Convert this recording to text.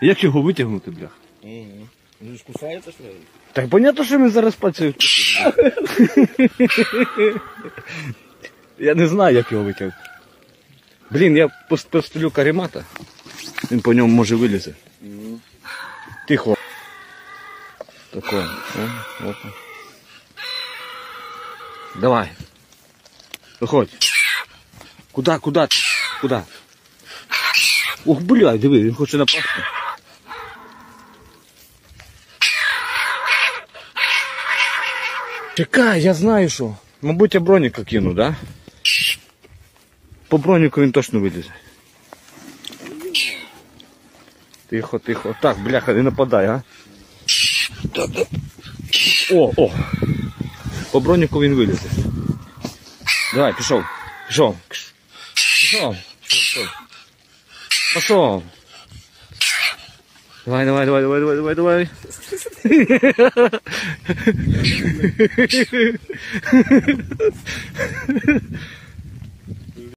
Як його витягнути, блях? Угу. Він ж кусається, що ли? Так понятно, що він зараз працює. Я не знаю, як його витягнути. Блін, я постелю каремата. Він по ньому може вилізе. Угу. Тихо. Тако. О. Давай. Виходь. Куда, куда ти? Куда? Ух, блядь, диви, він хоче напасти. Чекай, я знаю що. Мабуть, я броніка кину, да? По броніку він точно вилізе. Тихо, тихо. Так, бляха, не нападай, а? О, о. По броніку він вилізе. Давай, пішов. Пішов. Пішов. Пішов. Пішов. Давай, давай, давай, давай, давай, давай, давай.